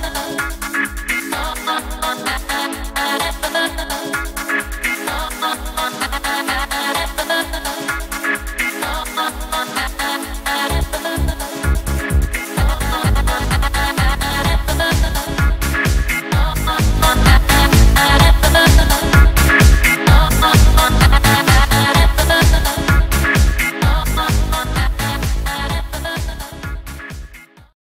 night.